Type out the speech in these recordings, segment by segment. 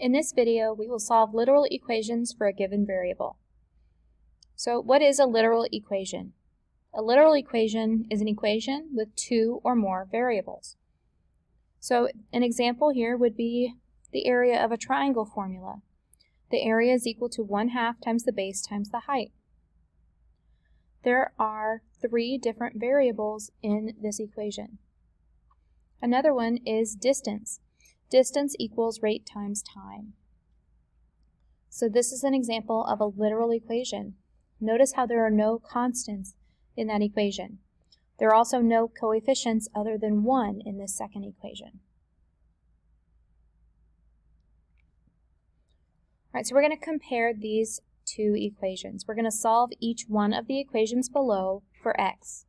In this video, we will solve literal equations for a given variable. So what is a literal equation? A literal equation is an equation with two or more variables. So an example here would be the area of a triangle formula. The area is equal to 1 half times the base times the height. There are three different variables in this equation. Another one is distance. Distance equals rate times time. So this is an example of a literal equation. Notice how there are no constants in that equation. There are also no coefficients other than 1 in this second equation. All right, so we're going to compare these two equations. We're going to solve each one of the equations below for x.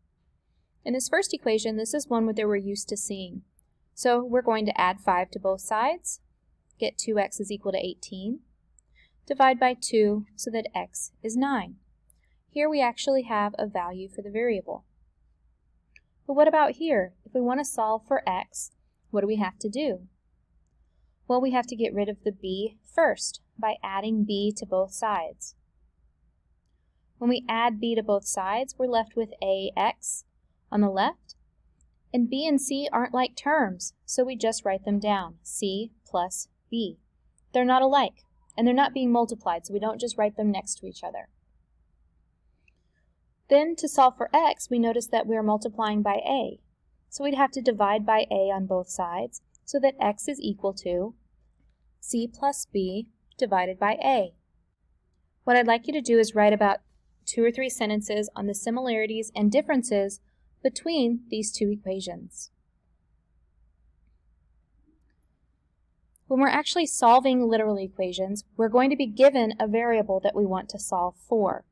In this first equation, this is one that we're used to seeing. So we're going to add 5 to both sides, get 2x is equal to 18, divide by 2 so that x is 9. Here we actually have a value for the variable. But what about here? If we want to solve for x, what do we have to do? Well, we have to get rid of the b first by adding b to both sides. When we add b to both sides, we're left with ax on the left and b and c aren't like terms, so we just write them down, c plus b. They're not alike, and they're not being multiplied, so we don't just write them next to each other. Then to solve for x, we notice that we're multiplying by a. So we'd have to divide by a on both sides, so that x is equal to c plus b divided by a. What I'd like you to do is write about two or three sentences on the similarities and differences between these two equations. When we're actually solving literal equations, we're going to be given a variable that we want to solve for.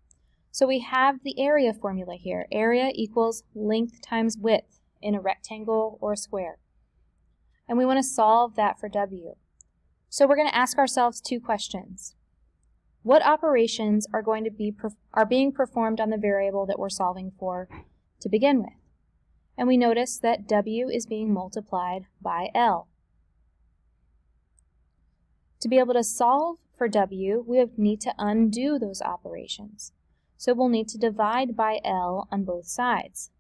So we have the area formula here. Area equals length times width in a rectangle or a square. And we want to solve that for W. So we're going to ask ourselves two questions. What operations are going to be are being performed on the variable that we're solving for to begin with? And we notice that W is being multiplied by L. To be able to solve for W, we need to undo those operations. So we'll need to divide by L on both sides.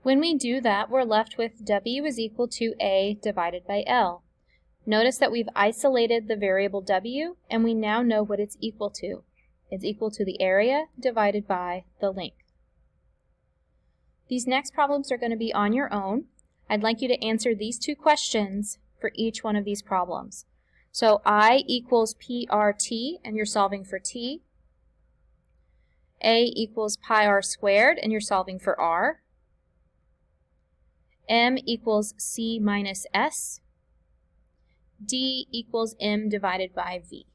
When we do that, we're left with W is equal to A divided by L. Notice that we've isolated the variable W, and we now know what it's equal to. It's equal to the area divided by the length. These next problems are going to be on your own. I'd like you to answer these two questions for each one of these problems. So I equals PRT, and you're solving for T. A equals pi r squared, and you're solving for R. M equals C minus S. D equals M divided by V.